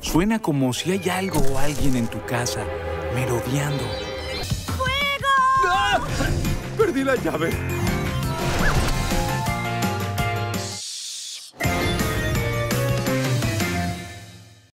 Suena como si hay algo o alguien en tu casa merodeando. ¡Fuego! ¡Ah! Perdí la llave.